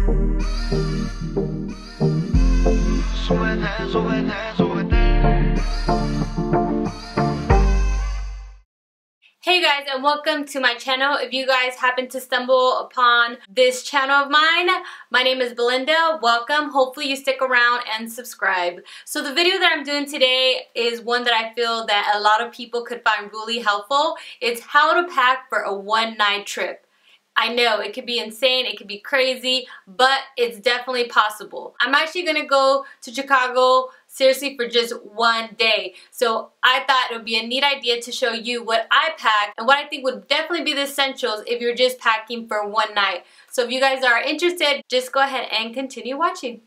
Hey guys and welcome to my channel. If you guys happen to stumble upon this channel of mine, my name is Belinda. Welcome. Hopefully you stick around and subscribe. So the video that I'm doing today is one that I feel that a lot of people could find really helpful. It's how to pack for a one night trip. I know it could be insane, it could be crazy, but it's definitely possible. I'm actually gonna go to Chicago seriously for just one day. So I thought it would be a neat idea to show you what I packed and what I think would definitely be the essentials if you're just packing for one night. So if you guys are interested, just go ahead and continue watching.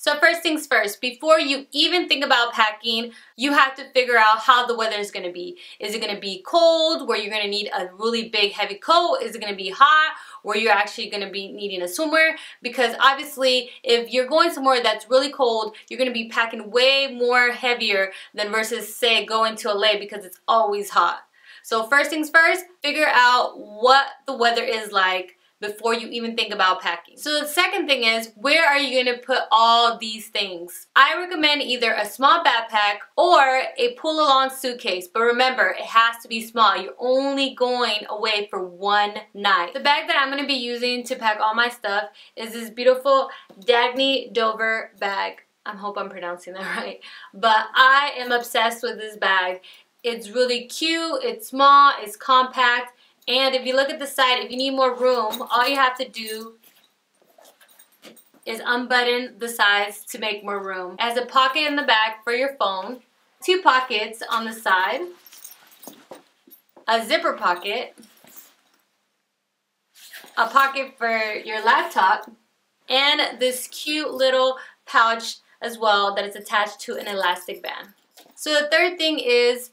So first things first, before you even think about packing, you have to figure out how the weather is going to be. Is it going to be cold where you're going to need a really big heavy coat? Is it going to be hot where you're actually going to be needing a swimwear? Because obviously if you're going somewhere that's really cold, you're going to be packing way more heavier than versus say going to LA because it's always hot. So first things first, figure out what the weather is like before you even think about packing. So the second thing is, where are you gonna put all these things? I recommend either a small backpack or a pull along suitcase, but remember, it has to be small. You're only going away for one night. The bag that I'm gonna be using to pack all my stuff is this beautiful Dagne Dover bag. I hope I'm pronouncing that right. But I am obsessed with this bag. It's really cute, it's small, it's compact, and if you look at the side, if you need more room, all you have to do is unbutton the sides to make more room. It has a pocket in the back for your phone, two pockets on the side, a zipper pocket, a pocket for your laptop, and this cute little pouch as well that is attached to an elastic band. So the third thing is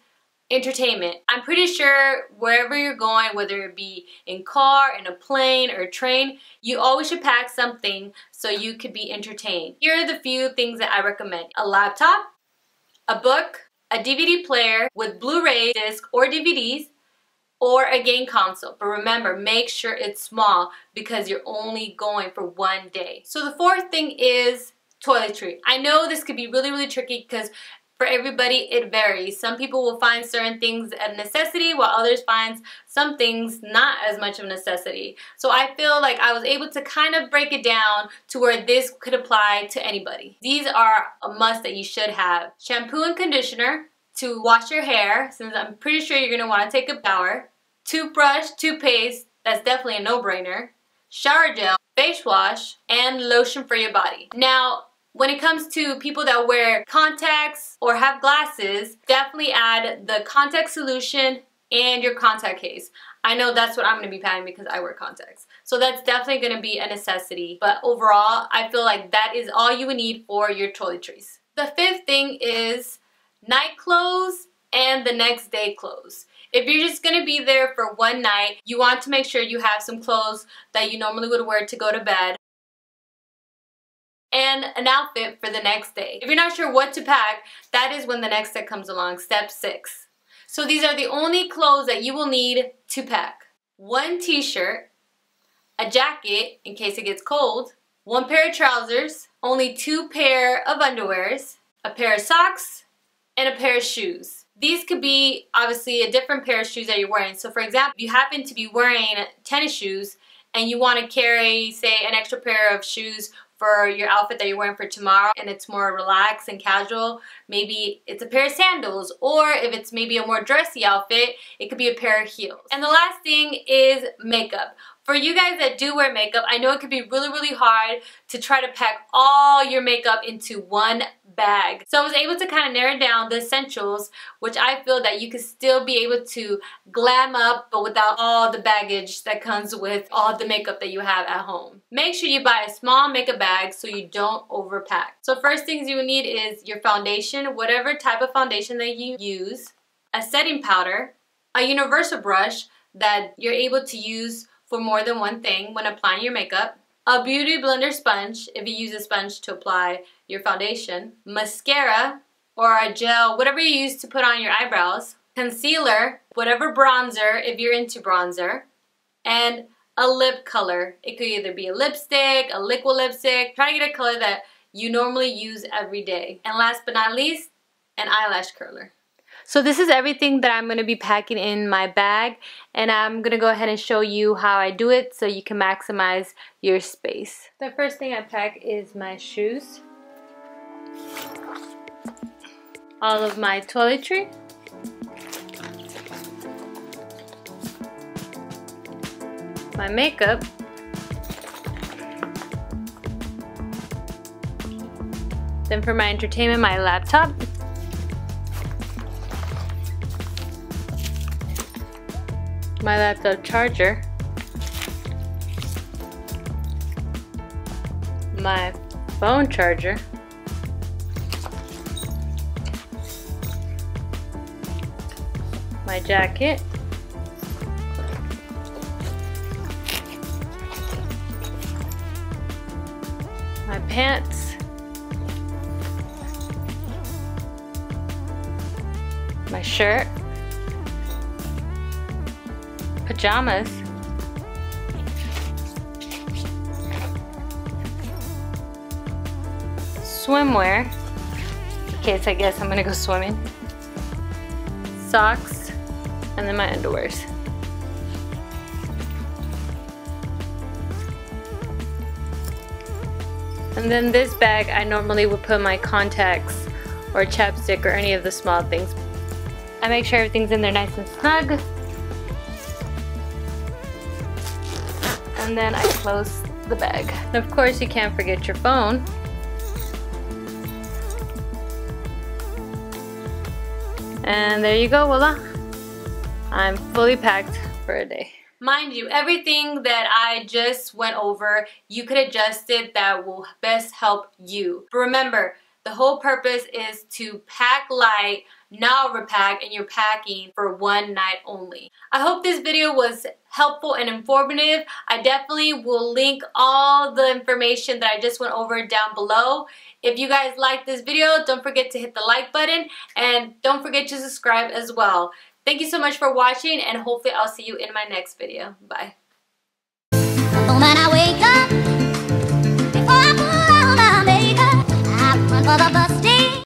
entertainment. I'm pretty sure wherever you're going, whether it be in car, in a plane, or train, you always should pack something so you could be entertained. Here are the few things that I recommend. A laptop, a book, a DVD player with Blu-ray disc or DVDs, or a game console. But remember, make sure it's small because you're only going for one day. So the fourth thing is toiletry. I know this could be really, really tricky because for everybody it varies. Some people will find certain things a necessity while others find some things not as much of a necessity. So I feel like I was able to kind of break it down to where this could apply to anybody. These are a must that you should have. Shampoo and conditioner to wash your hair since I'm pretty sure you're gonna want to take a shower. Toothbrush toothpaste that's definitely a no-brainer. Shower gel face wash and lotion for your body. Now when it comes to people that wear contacts or have glasses, definitely add the contact solution and your contact case. I know that's what I'm to be packing because I wear contacts. So that's definitely to be a necessity. But overall, I feel like that is all you would need for your toiletries. The fifth thing is night clothes and the next day clothes. If you're just to be there for one night, you want to make sure you have some clothes that you normally would wear to go to bed and an outfit for the next day. If you're not sure what to pack, that is when the next step comes along, step six. So these are the only clothes that you will need to pack. One t-shirt, a jacket in case it gets cold, one pair of trousers, only two pair of underwears, a pair of socks, and a pair of shoes. These could be obviously a different pair of shoes that you're wearing. So for example, if you happen to be wearing tennis shoes and you want to carry say an extra pair of shoes for your outfit that you're wearing for tomorrow and it's more relaxed and casual, maybe it's a pair of sandals or if it's maybe a more dressy outfit, it could be a pair of heels. And the last thing is makeup. For you guys that do wear makeup, I know it could be really, really hard to try to pack all your makeup into one bag. So I was able to kind of narrow down the essentials, which I feel that you could still be able to glam up, but without all the baggage that comes with all the makeup that you have at home. Make sure you buy a small makeup bag so you don't overpack. So first things you need is your foundation, whatever type of foundation that you use, a setting powder, a universal brush that you're able to use for more than one thing when applying your makeup, a beauty blender sponge if you use a sponge to apply your foundation, mascara or a gel, whatever you use to put on your eyebrows, concealer, whatever bronzer if you're into bronzer, and a lip color. It could either be a lipstick, a liquid lipstick. Try to get a color that you normally use every day. And last but not least, an eyelash curler. So this is everything that I'm going to be packing in my bag and I'm going to go ahead and show you how I do it so you can maximize your space. The first thing I pack is my shoes, all of my toiletry, my makeup, then for my entertainment, my laptop, my laptop charger, my phone charger, my jacket, my pants, my shirt, pajamas. Swimwear, in case I guess I'm gonna go swimming. Socks, and then my underwears. And then this bag, I normally would put my contacts or chapstick or any of the small things. I make sure everything's in there nice and snug. And then I close the bag. And of course you can't forget your phone. And there you go, voila. I'm fully packed for a day. Mind you, everything that I just went over, you could adjust it that will best help you. But remember, the whole purpose is to pack light, not repack and you're packing for one night only. I hope this video was helpful and informative. I definitely will link all the information that I just went over down below. If you guys like this video, don't forget to hit the like button and don't forget to subscribe as well. Thank you so much for watching and hopefully I'll see you in my next video. Bye.